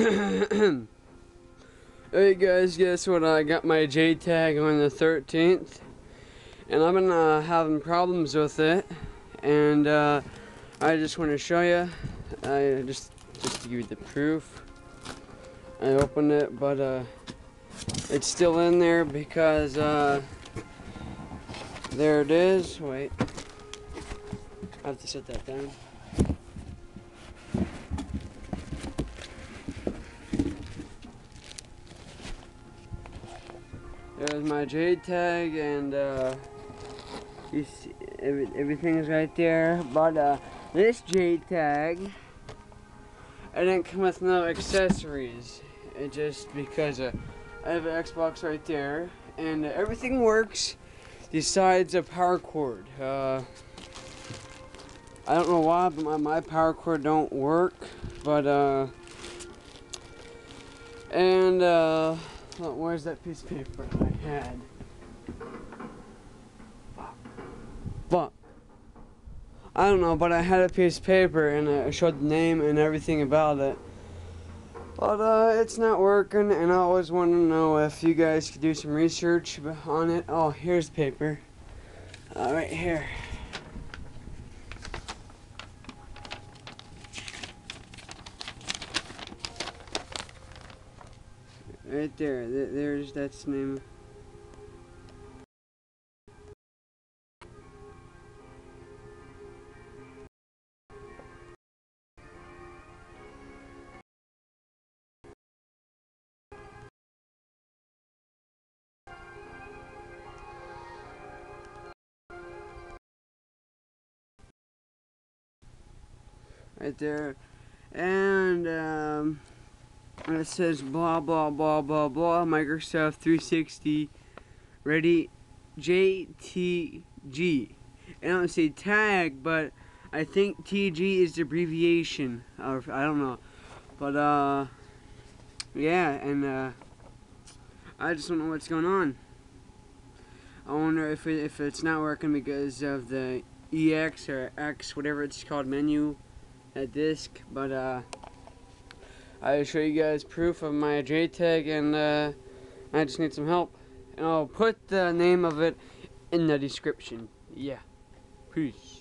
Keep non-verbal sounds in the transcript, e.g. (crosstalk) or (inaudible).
(clears throat) hey guys, guess what? I got my JTAG on the 13th, and I've been uh, having problems with it, and uh, I just want to show you. I just just to give you the proof. I opened it, but uh, it's still in there because uh, there it is. Wait, I have to set that down. There's my JTAG and uh, you see, every, everything's right there. But uh, this JTAG, it didn't come with no accessories. It just because uh, I have an Xbox right there and everything works besides a power cord. Uh, I don't know why, but my, my power cord don't work. But uh, and uh, where's that piece of paper I had? Fuck. Fuck. I don't know, but I had a piece of paper and it showed the name and everything about it. But uh, it's not working, and I always want to know if you guys could do some research on it. Oh, here's paper. Uh, right here. Right there. Th there's that's name. Right there. And um it says blah blah blah blah blah Microsoft 360 ready? JTG I don't say tag but I think TG is the abbreviation or I don't know. But uh yeah and uh I just don't know what's going on. I wonder if, it, if it's not working because of the EX or X whatever it's called menu at disk but uh I'll show you guys proof of my JTAG and uh, I just need some help. And I'll put the name of it in the description. Yeah. Peace.